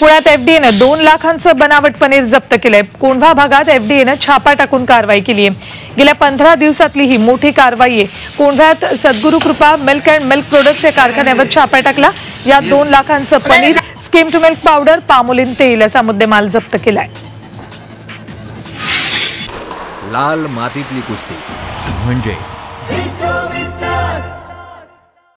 पुण्यात एफडीएनं दोन लाखांचं बनावट पनीर जप्त केलंय. कोंढवा भागात एफडीएनं छापा टाकून कारवाई केली आहे गेल्या पंधरा दिवसातली ही मोठी कारवाई आहे. कोंढव्यात सद्गुरू कृपा मिल्क अँड मिल्क प्रोडक्ट्स या कारखान्यावर छापा टाकला. यात दोन लाखांचं पनीर स्किम टू मिल्क पावडर पामोलिन तेल असा मुद्देमाल जप्त केलाय. लाल मातीतली कुस्ती. म्हणजे?